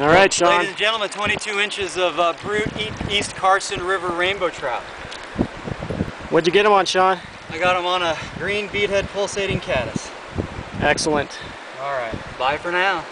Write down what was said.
All right, Sean. Ladies and gentlemen, 22 inches of uh, brute East Carson River rainbow trout. What'd you get him on, Sean? I got him on a green beadhead pulsating caddis. Excellent. All right, bye for now.